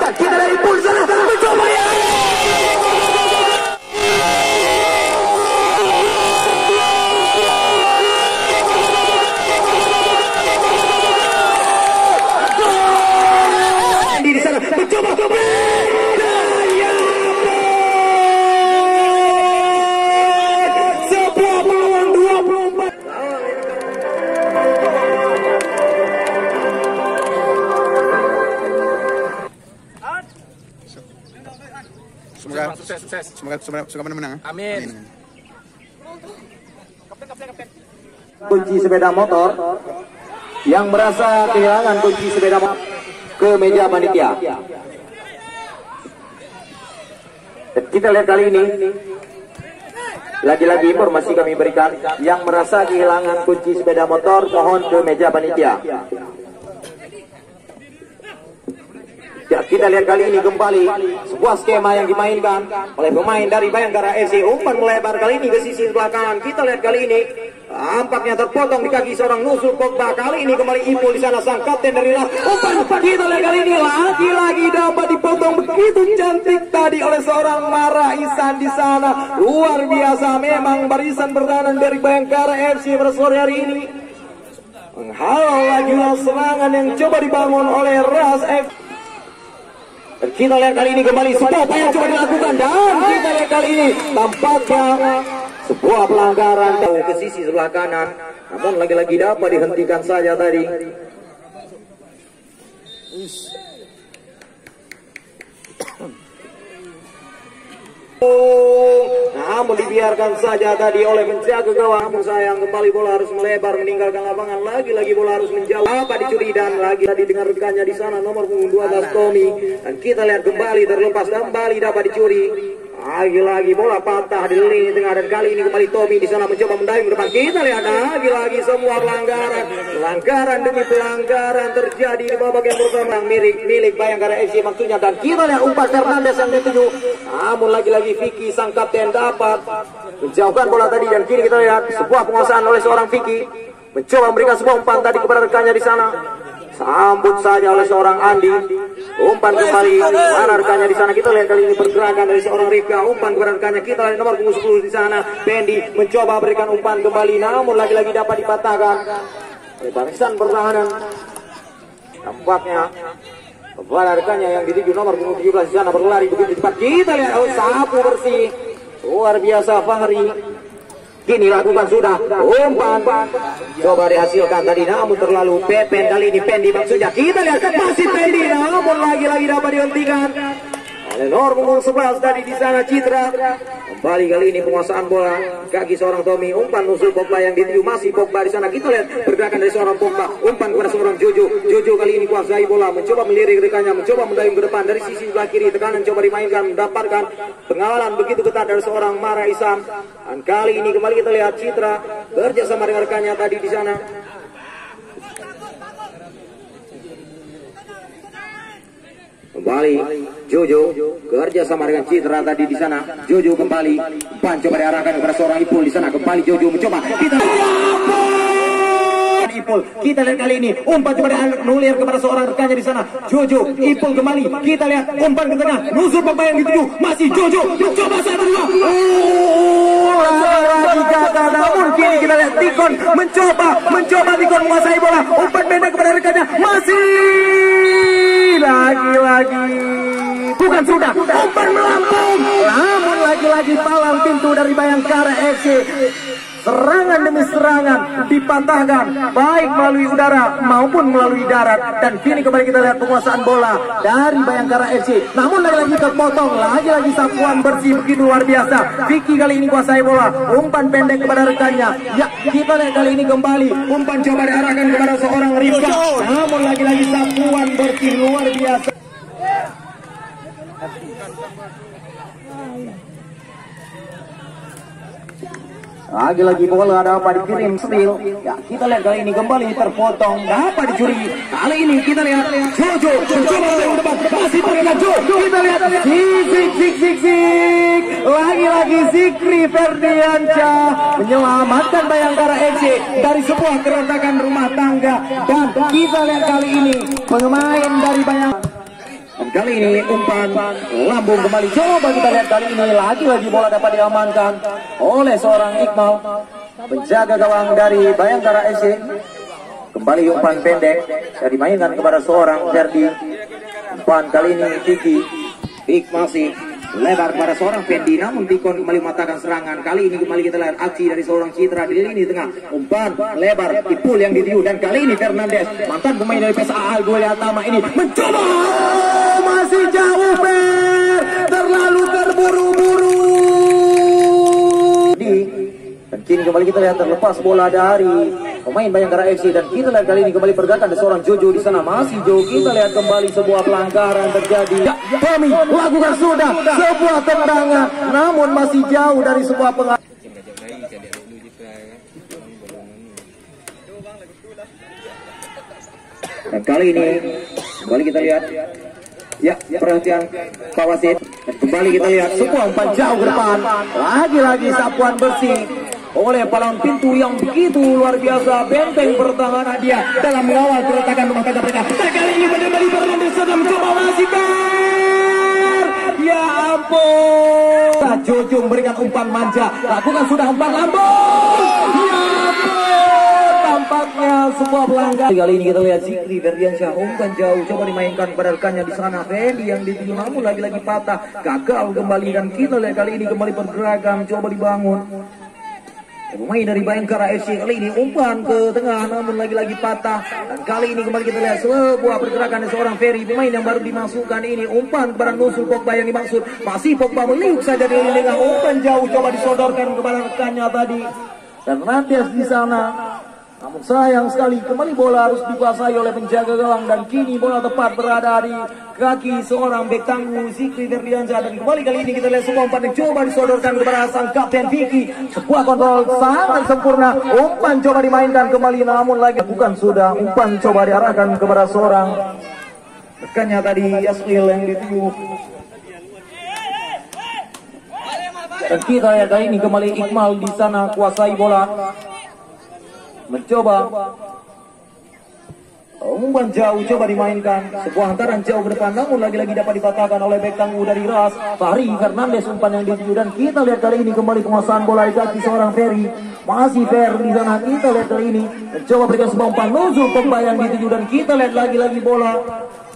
Kita semoga semoga semoga menang. ya. Amin. kunci sepeda motor yang merasa kehilangan kunci sepeda motor ke meja panitia. Dan kita lihat kali ini lagi-lagi informasi kami berikan yang merasa kehilangan kunci sepeda motor mohon ke meja panitia. Ya, kita lihat kali ini kembali sebuah skema yang dimainkan oleh pemain dari Bayangkara FC. Umpan melebar kali ini ke sisi sebelah kanan. Kita lihat kali ini tampaknya terpotong di kaki seorang Nusul Pogba. Kali ini kembali Ipul di sana sang kapten dari Las. Umpan kita lihat kali ini lagi-lagi dapat dipotong begitu cantik tadi oleh seorang Mara Isan di sana. Luar biasa memang barisan pertahanan dari Bayangkara FC pada sore hari ini. Menghalau laju serangan yang coba dibangun oleh Ras FC. Dan kita lihat kali ini kembali sebuah upaya yang coba dilakukan. Dan kita lihat kali ini tampaknya sebuah pelanggaran ke sisi sebelah kanan. Namun lagi-lagi dapat dihentikan saja tadi namun dibiarkan saja tadi oleh penjaga gawang namun sayang kembali bola harus melebar meninggalkan lapangan. Lagi-lagi bola harus menjauh apa dicuri dan lagi tadi dengar rekannya di sana nomor punggung 12 Tommy. Dan kita lihat kembali terlepas kembali dapat dicuri lagi-lagi bola patah di lini tengah dan kali ini kembali Tommy di sana mencoba mendayung depan kita. Lihat lagi-lagi semua pelanggaran. Pelanggaran demi pelanggaran terjadi di babak yang pertama milik milik Bayangkara FC maksudnya. Dan kita lihat umpan Fernandes yang dituju namun lagi-lagi Vicky sang kapten dapat menjauhkan bola tadi. Dan kini kita lihat sebuah penguasaan oleh seorang Vicky. Mencoba memberikan sebuah umpan tadi kepada rekannya di sana sambut saja oleh seorang Andi. Umpan kembali mana rekannya di sana? Kita lihat kali ini pergerakan dari seorang Rika umpan kepada rekannya. Kita lihat nomor punggung 10 di sana. Pendi mencoba berikan umpan kembali. Namun lagi-lagi dapat dipatahkan. Barisan pertahanan. Tampaknya kepada rekannya yang dituju nomor punggung 17 di sana berlari begitu cepat. Kita lihat oh, sapu bersih. Luar biasa Fahri Kini lakukan sudah. Umpan. Coba dihasilkan tadi namun terlalu pepen kali ini. Pendi maksudnya. Kita lihat masih Pendi. Namun lagi-lagi dapat dihentikan. Nomor punggung 11 tadi di sana Citra kembali kali ini penguasaan bola. Kaki seorang Tommy. Umpan nusul Pogba yang dituju masih Pogba di sana. Kita lihat pergerakan dari seorang Pogba. Umpan kepada seorang Jojo. Jojo kali ini kuasai bola. Mencoba melirik rekannya. Mencoba mendayung ke depan. Dari sisi sebelah kiri tekanan coba dimainkan. Mendapatkan pengawalan begitu ketat dari seorang Mara Isam. Dan kali ini kembali kita lihat Citra kerja sama dengan rekannya tadi di sana Kembali Jojo kerja sama dengan Citra tadi di sana. Jojo kembali umpan coba diarahkan kepada seorang Ipul di sana. Kembali Jojo mencoba. Kita Ipul. Kita lihat kali ini umpan coba dianulir kepada seorang rekannya di sana. Jojo, Ipul kembali. Kita lihat umpan ke tengah. Nusur pemain yang dituju. Masih Jojo mencoba satu dua. Oh, lagi gagal. Namun kini kita lihat Tikon mencoba, mencoba Tikon menguasai bola. Umpan pendek kepada rekannya. Masih lagi-lagi bukan sudah umpan melampung namun lagi-lagi palang pintu dari Bayangkara FC serangan demi serangan dipatahkan baik melalui udara maupun melalui darat. Dan kini kembali kita lihat penguasaan bola dari Bayangkara FC namun lagi-lagi terpotong lagi-lagi sapuan bersih begitu luar biasa. Vicky kali ini kuasai bola umpan pendek kepada rekannya. Ya kita lihat kali ini kembali umpan coba diarahkan kepada seorang Rifka. Namun lagi-lagi sapuan bersih luar biasa Lagi-lagi bola dapat dikirim steal. Ya, kita lihat kali ini kembali terpotong. Dapat dicuri. Kali ini kita lihat Jojo mencoba yang depan. Masih berikan Jojo. Kita lihat Zik Zik Zik Zik. Lagi-lagi Zikri Ferdiansyah menyelamatkan Bayangkara FC dari sebuah keretakan rumah tangga. Dan kita lihat kali ini pemain dari Bayangkara kali ini umpan lambung kembali. Coba kita lihat kali ini lagi-lagi bola dapat diamankan oleh seorang Iqmal. Penjaga gawang dari Bayangkara FC. Kembali umpan pendek yang dimainkan kepada seorang Ferdi. Umpan kali ini Vicky. Vick masih lebar kepada seorang Fendi namun Tikon kembali mematahkan serangan. Kali ini kembali kita lihat aksi dari seorang Citra di lini tengah. Umpan lebar Ipul yang ditiu dan kali ini Fernandes mantan pemain dari PSA Algolia Atama ini mencoba. Masih jauh Fer. Terlalu terburu-buru. Di kembali kita lihat terlepas bola dari pemain Bayangkara FC dan kita lihat kali ini kembali pergerakan ada seorang Jojo di sana masih Jojo kita lihat kembali sebuah pelanggaran terjadi. Ya, Tommy lakukan sudah sebuah tendangan namun masih jauh dari sebuah pelanggaran. Dan kali ini kembali kita lihat Ya, perhatian Pak Wasit. Kembali kita lihat sebuah umpan jauh ke depan. Lagi-lagi sapuan bersih oleh palang pintu yang begitu luar biasa benteng pertahanan dia dalam mengawal keretakan rumah tangga mereka. Kali ini benar-benar Fernandes sedang mencoba ber. Ya ampun. Jojo memberikan umpan manja. Lakukan sudah umpan lambung. Ya ampun. Tampaknya sebuah pelanggaran. Kali ini kita lihat Zikri Ferdiansyah umpan jauh coba dimainkan pada rekannya di sana. Fendi yang dituju namun lagi-lagi patah. Gagal kembali dan kita lihat kali ini kembali pergerakan coba dibangun. Pemain dari Bayangkara FC kali ini umpan ke tengah namun lagi-lagi patah. Dan kali ini kembali kita lihat sebuah pergerakan dari seorang Ferry pemain yang baru dimasukkan ini. Umpan kepada Nusul Pogba yang dimaksud. Masih Pogba meliuk saja di tengah umpan jauh coba disodorkan kepada rekannya tadi. Dan Randes di sana namun sayang sekali kembali bola harus dikuasai oleh penjaga gawang dan kini bola tepat berada di kaki seorang bek tangguh Zikri Ferdiansyah. Dan kembali kali ini kita lihat semua umpan yang coba disodorkan kepada sang kapten Vicky. Sebuah kontrol sangat sempurna umpan coba dimainkan kembali namun lagi bukan sudah umpan coba diarahkan kepada seorang rekannya tadi Yasril yang dituju dan kita lihat kali ini kembali Iqmal di sana kuasai bola mencoba. Umpan jauh coba dimainkan. Sebuah hantaran jauh ke depan namun lagi-lagi dapat dipatahkan oleh bek tangguh dari Ras. Fahri Fernandes umpan yang dituju dan kita lihat kali ini kembali penguasaan bola di kaki seorang Ferry. Masih fair di sana. Kita lihat kali ini. Mencoba berikan sebuah umpan. Nuzul Pogba yang dituju. Dan kita lihat lagi-lagi bola.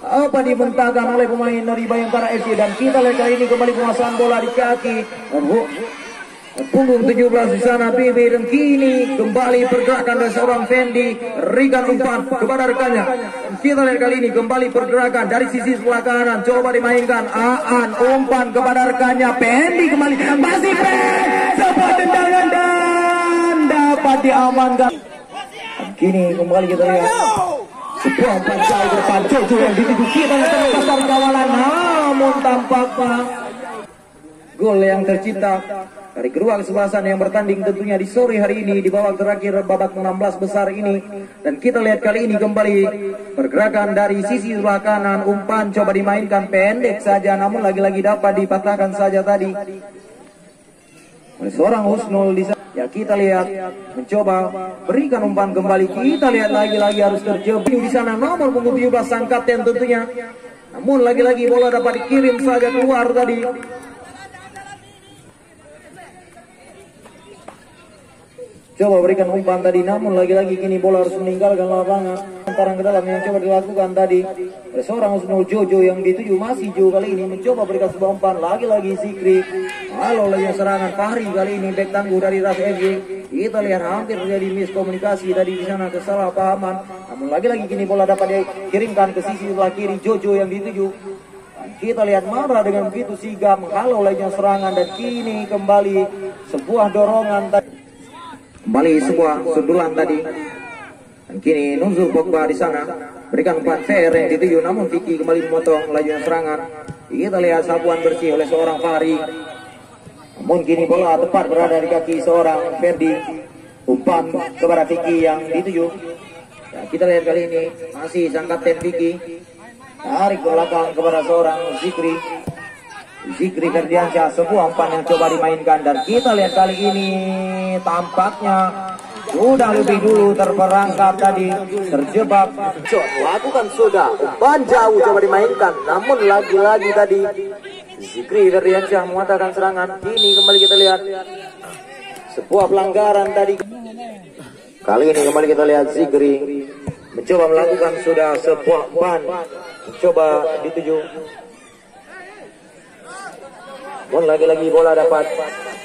Apa dibentangkan oleh pemain dari Bayangkara FC dan kita lihat kali ini kembali penguasaan bola di kaki Punggung 17 di sana Bibi dan kini kembali pergerakan dari seorang Fendi Rikan umpan kepada rekannya. Kita lihat kali ini kembali pergerakan dari sisi sebelah kanan. Coba dimainkan. Aan umpan kepada rekannya. Fendi kembali. Masih Fendi. Sebuah tendangan dan dapat diamankan. Kini kembali kita lihat. Sebuah umpan jauh Jojo yang dituju kita terlepas dari kawalan. Namun tampaknya Gol yang tercipta dari kedua kesebelasan yang bertanding tentunya di sore hari ini di babak terakhir babak 16 besar ini. Dan kita lihat kali ini kembali pergerakan dari sisi sebelah kanan. Umpan coba dimainkan pendek saja namun lagi-lagi dapat dipatahkan saja tadi. Oleh seorang Husnul di ya kita lihat mencoba berikan umpan kembali. Kita lihat lagi-lagi harus terjebak di sana nomor punggung 17 sang kapten tentunya. Namun lagi-lagi bola dapat dikirim saja keluar tadi Coba berikan umpan tadi, namun lagi-lagi kini bola harus meninggalkan lapangan. Antaran ke dalam yang coba dilakukan tadi. Ada seorang Husnul Jojo yang dituju masih Jo kali ini mencoba berikan sebuah umpan. Lagi-lagi Zikri. Halo lagi serangan Fahri kali ini back tangguh dari Ras FG. Kita lihat hampir terjadi miskomunikasi tadi di sana kesalahpahaman. Namun lagi-lagi kini bola dapat dikirimkan ke sisi sebelah kiri Jojo yang dituju. Kita lihat marah dengan begitu sigap menghalau lainnya serangan dan kini kembali sebuah dorongan tadi. Kembali sebuah sundulan tadi. Dan kini Nuzul Pogba di sana berikan umpan fair yang dituju namun Vicky kembali memotong lajunya serangan. Kita lihat sapuan bersih oleh seorang Fahri. Namun kini bola tepat berada di kaki seorang Ferdi. Umpan kepada Vicky yang dituju. Ya, kita lihat kali ini masih sang kapten Vicky. Tarik ke belakang kepada seorang Zikri. Zikri Ferdiansyah sebuah umpan yang coba dimainkan dan kita lihat kali ini tampaknya sudah lebih dulu terperangkap tadi terjebak. John lakukan sudah. Umpan jauh coba dimainkan namun lagi-lagi tadi Zikri Ferdiansyah mengatakan serangan. Ini kembali kita lihat sebuah pelanggaran tadi. Kali ini kembali kita lihat Zikri mencoba melakukan sudah sebuah umpan mencoba dituju. Pun lagi-lagi bola dapat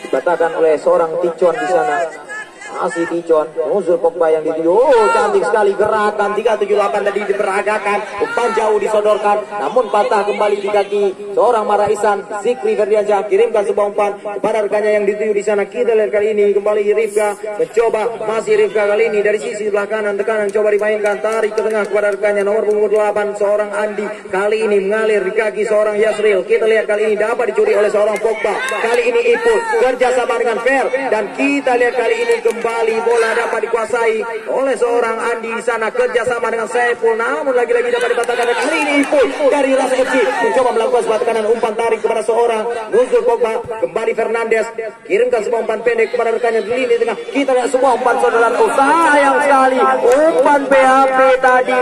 dikatakan oleh seorang Ticon di sana masih Ticon musuh Pogba yang dituju oh cantik sekali gerakan. 378 tadi diperagakan. Umpan jauh disodorkan. Namun patah kembali di kaki seorang Maraisan Zikri Ferdiansyah kirimkan sebuah umpan. Kepada rekannya yang dituju di sana. Kita lihat kali ini kembali Rifka mencoba. Masih Rifka kali ini dari sisi sebelah kanan. Tekanan coba dimainkan. Tarik ke tengah kepada rekannya. Nomor punggung 8 seorang Andi. Kali ini mengalir di kaki seorang Yasril. Kita lihat kali ini dapat dicuri oleh seorang Pogba. Kali ini Ipul. Kerjasama dengan Fer dan kita lihat kali ini kembali bola dapat dikuasai oleh seorang Andi di sana. Kerjasama dengan Saiful. Namun lagi-lagi dapat dipatahkan dan kali ini Ipul dari Ras FC mencoba melakukan sebuah tekanan umpan tarik kepada seorang Nuzul Pogba. Kembali Fernandes. Kirimkan sebuah umpan pendek kepada rekannya. Di lini tengah. Kita lihat semua umpan saudara. Oh sayang sekali. Umpan PHP tadi.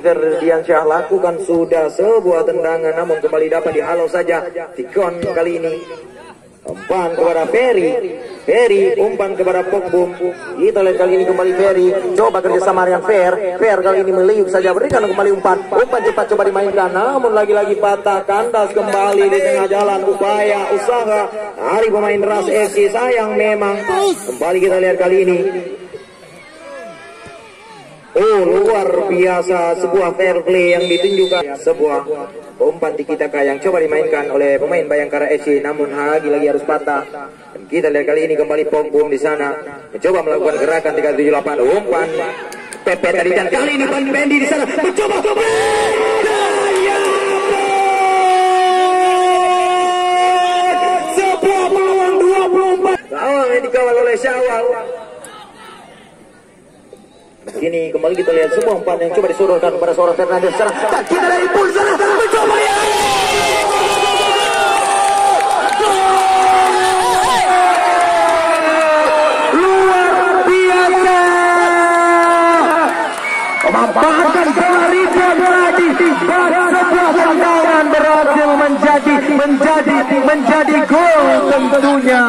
Ferdiansyah lakukan. Sudah sebuah tendangan. Namun kembali dapat dihalau saja. Tikon kali ini umpan kepada Ferry. Ferry umpan kepada Pogbum kita lihat kali ini kembali Ferry. Coba kerjasama dengan Fer. Fer kali ini meliuk saja berikan kembali umpan. Umpan cepat coba dimainkan namun lagi-lagi patah kandas kembali di tengah jalan. Upaya usaha dari pemain Ras FC sayang memang. Kembali kita lihat kali ini Oh luar biasa. Sebuah fair play yang ditunjukkan. Sebuah umpan tiki taka yang coba dimainkan oleh pemain Bayangkara FC namun lagi-lagi harus patah. Dan kita lihat kali ini kembali Pogbum di sana. Mencoba melakukan gerakan 378 umpan Pepe tadi. Dan kali ini Ban Bendi di sana. Mencoba coba. Sebuah peluang 24 gawang yang dikawal oleh Syawal Kini kembali kita lihat sebuah umpan yang coba disodorkan kepada seorang Fernandes. Dan kita dari pun sana mencoba. Memanfaatkan bola Rifa berarti sebuah tendangan berhasil menjadi menjadi menjadi gol tentunya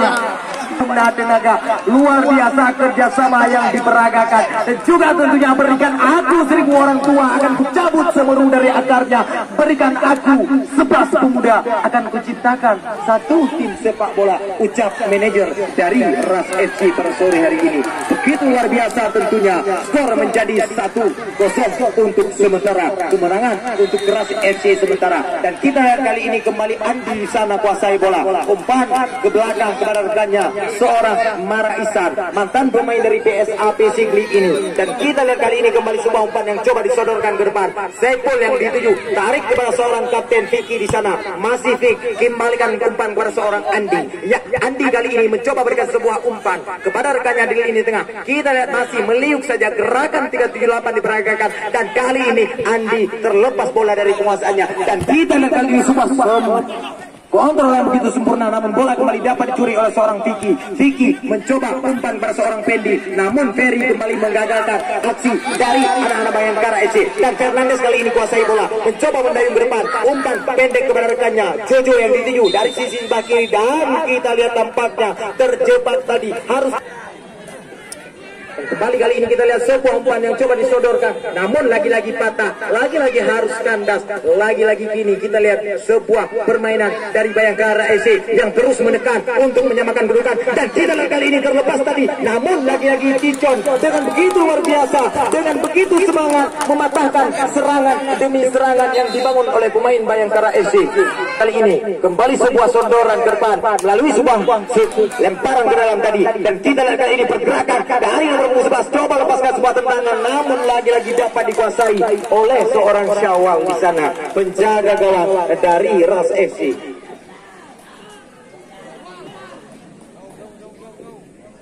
penuh tenaga. Luar biasa kerjasama yang diperagakan. Dan juga tentunya berikan aku seribu orang tua akan kucabut semeru dari akarnya. Berikan aku sebelas pemuda akan kuciptakan satu tim sepak bola ucap manajer dari Ras FC pada sore hari ini. Begitu luar biasa tentunya. Skor menjadi satu kosong untuk sementara. Kemenangan untuk Ras FC sementara. Dan kita kali ini kembali Andi di sana kuasai bola. Umpan ke belakang kepada rekannya seorang Mara Isan mantan pemain dari PSAP Sigli ini. Dan kita lihat kali ini kembali sebuah umpan yang coba disodorkan ke depan. Saiful yang dituju tarik kepada seorang kapten Vicky di sana. Masih Vick kembalikan umpan kepada seorang Andi. Ya Andi kali ini mencoba berikan sebuah umpan kepada rekannya di lini tengah. Kita lihat masih meliuk saja gerakan 378 diperagakan. Dan kali ini Andi terlepas bola dari penguasaannya dan kita lihat kali ini sebuah Kontrol yang begitu sempurna namun bola kembali dapat dicuri oleh seorang Vicky. Vicky mencoba umpan pada seorang Fendi namun Ferry kembali menggagalkan aksi dari anak-anak Bayangkara FC. Dan Fernandes kali ini kuasai bola mencoba mendayung ke depan umpan pendek kepada rekannya Jojo yang dituju dari sisi sebelah kiri dan kita lihat tampaknya terjebak tadi harus kembali kali ini kita lihat sebuah umpan yang coba disodorkan. Namun lagi-lagi patah lagi-lagi harus kandas. Lagi-lagi kini kita lihat sebuah permainan dari Bayangkara SC yang terus menekan untuk menyamakan kedudukan. Dan kita lihat kali ini terlepas tadi namun lagi-lagi Cicon dengan begitu luar biasa dengan begitu semangat mematahkan serangan demi serangan yang dibangun oleh pemain Bayangkara SC kali ini kembali sebuah sondoran ke depan melalui sebuah lemparan ke dalam tadi. Dan kita lihat kali ini pergerakan dari 11 coba lepaskan sebuah tendangan namun lagi-lagi dapat dikuasai oleh seorang Syawal di sana. Penjaga gawang dari Ras FC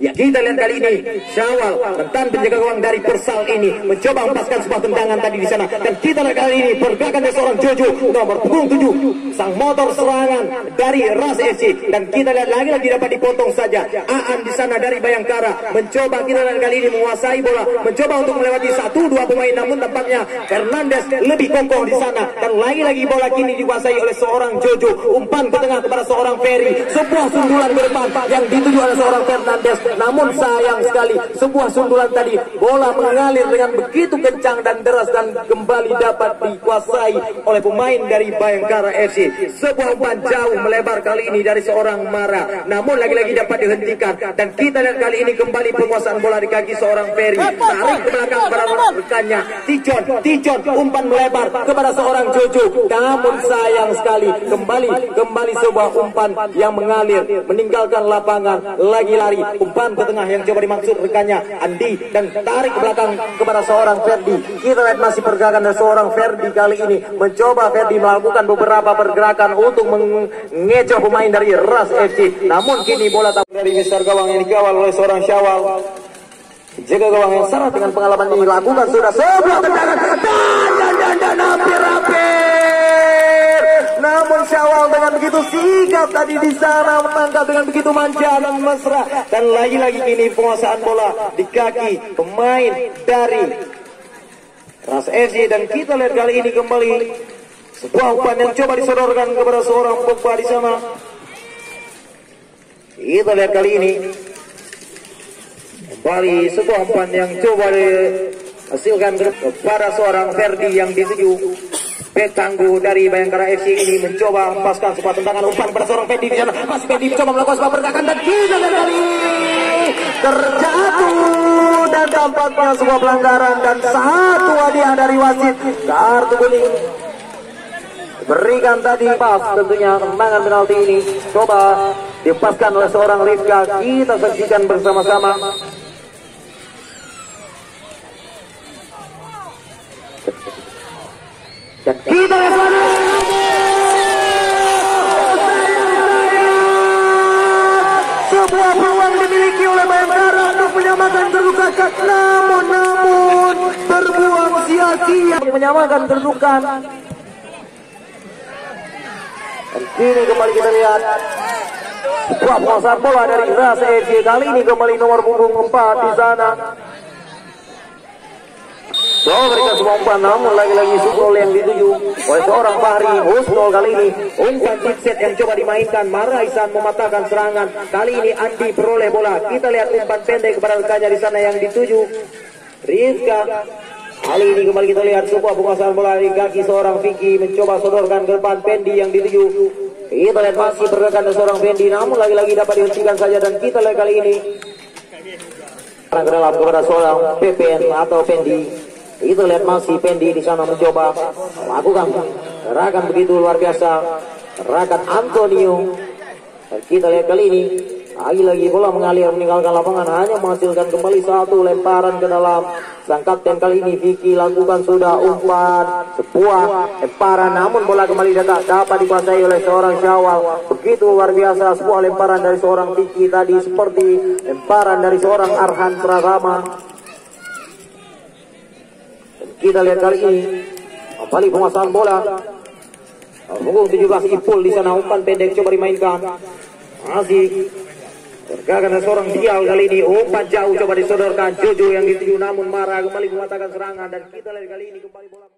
Ya kita lihat kali ini Syawal mantan penjaga gawang dari Persal ini mencoba melepaskan sebuah tendangan tadi di sana. Dan kita lihat kali ini pergerakan dari seorang Jojo nomor punggung 7 sang motor serangan dari Ras FC dan kita lihat lagi-lagi dapat dipotong saja. Aan di sana dari Bayangkara mencoba kita lihat kali ini menguasai bola. Mencoba untuk melewati satu dua pemain namun tampaknya Fernandes lebih kokoh di sana. Dan lagi-lagi bola kini dikuasai oleh seorang Jojo umpan ke tengah kepada seorang Ferry. Sebuah sundulan ke depan yang dituju oleh seorang Fernandes namun sayang sekali sebuah sundulan tadi bola mengalir dengan begitu kencang dan deras dan kembali dapat dikuasai oleh pemain dari Bayangkara FC sebuah umpan jauh melebar kali ini dari seorang Mara. Namun lagi-lagi dapat dihentikan. Dan kita lihat kali ini kembali penguasaan bola di kaki seorang Ferry. Tarik ke belakang kepada rekannya Tijon Tijon umpan melebar kepada seorang Jojo. Namun sayang sekali kembali kembali sebuah umpan yang mengalir meninggalkan lapangan lagi lari. Umpan ke tengah yang coba dimaksud rekannya Andi dan tarik ke belakang kepada seorang Ferdi. Kita lihat masih pergerakan dari seorang Ferdi kali ini. Mencoba Ferdi melakukan beberapa pergerakan untuk mengecoh pemain dari Ras FC namun kini bola tak dari besar gawang yang dikawal oleh seorang Syawal. Jaga gawang yang syarat dengan pengalaman ini. Lakukan sudah. Sebelah tendangan. Dan dan dan hampir namun Syawal dengan begitu sigap tadi di sana menangkap dengan begitu manja dan mesra. Dan lagi-lagi kini penguasaan bola di kaki pemain dari Ras FC dan kita lihat kali ini kembali sebuah umpan yang coba disodorkan kepada seorang Pogba di sana. Kita lihat kali ini kembali sebuah umpan yang coba dihasilkan kepada seorang Ferdi yang dituju Bek tangguh dari Bayangkara FC ini mencoba melepaskan sebuah tendangan umpan pada seorang Fendi di sana. Masih Fendi mencoba melakukan sebuah pergerakan dan lihat kali terjatuh dan tampaknya sebuah pelanggaran dan satu hadiah dari wasit. Kartu kuning berikan tadi pas tentunya tendangan penalti ini. Coba dilepaskan oleh seorang Rifka. Kita saksikan bersama-sama kita lihat sebuah peluang dimiliki oleh Bayangkara untuk menyamakan kedudukan namun namun terbuang sia-sia. Menyamakan kedudukan dan kini kembali kita lihat sebuah bola dari Ras FC kali ini kembali nomor punggung 4 di sana Coba berikan sebuah umpan. Namun lagi-lagi Sukol yang dituju oleh seorang Fahri Husnul kali ini. Umpan set yang coba dimainkan. Maraisan mematahkan serangan. Kali ini Andi peroleh bola. Kita lihat umpan pendek kepada rekannya di sana yang dituju. Rizka Kali ini kembali kita lihat sebuah penguasaan bola di kaki seorang Vicky. Mencoba sodorkan ke depan Pendi yang dituju. Kita lihat masih pergerakan seorang Pendi namun lagi-lagi dapat dihentikan saja. Dan kita lihat kali ini. Dalam kepada seorang PPN atau Pendi itu lihat masih Pendi di sana mencoba melakukan gerakan begitu luar biasa. Gerakan Antonio. Dan kita lihat kali ini lagi-lagi bola mengalir meninggalkan lapangan hanya menghasilkan kembali satu lemparan ke dalam. Sang kapten kali ini Vicky lakukan sudah umpan sebuah lemparan namun bola kembali datang dapat dikuasai oleh seorang Syawal. Begitu luar biasa sebuah lemparan dari seorang Vicky tadi seperti lemparan dari seorang Arhan Pratama kita lihat kali ini. Kembali penguasaan bola. Punggung 17 Ipul di sana umpan pendek coba dimainkan. Masih tergagan seorang dial kali ini. Umpan jauh coba disodorkan. Jojo yang dituju namun marah. Kembali mengatakan serangan. Dan kita lihat kali ini kembali bola